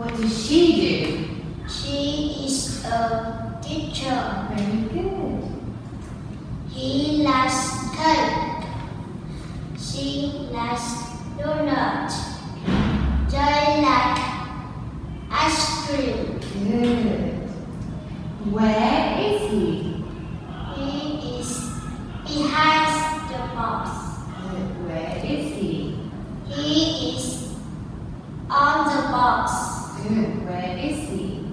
What does she do? She is a teacher. Very good. He likes cake. She likes donut. They like ice cream. Good. Where is? He is behind the box. Good. Where is he? He is on the box. Good. Where is he?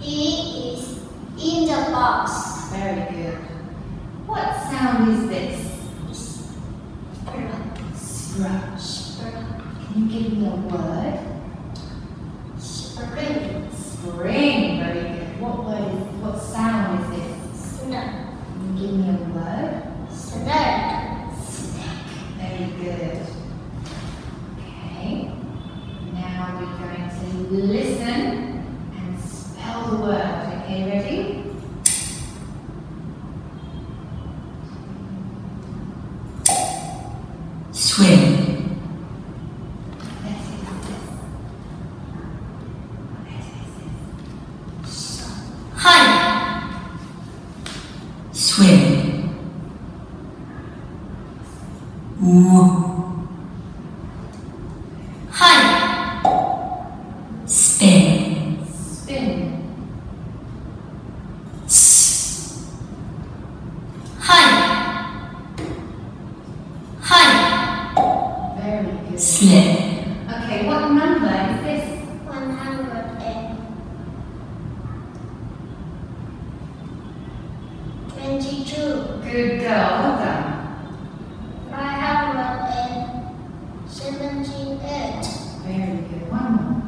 He is in the box. Very good. What sound is this? Scratch. Can you give me a word? Spring. Spring. Very good. What word is, what sound is this? Snow. Can you give me a word? Sled. Snack. Very good. Okay. Now we're going to listen the word. Okay, ready? swim, Let's see what this is. What is this? Honey. swim. Spin, Spin. s, Honey. Honey. Very good. Slip, Okay, what number is this? One hundred and twenty-two. Good girl, well done. Five hundred and seventy-eight. Very good. One more.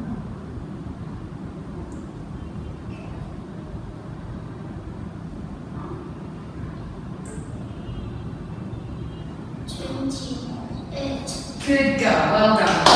Twenty-eight. Good girl, well done.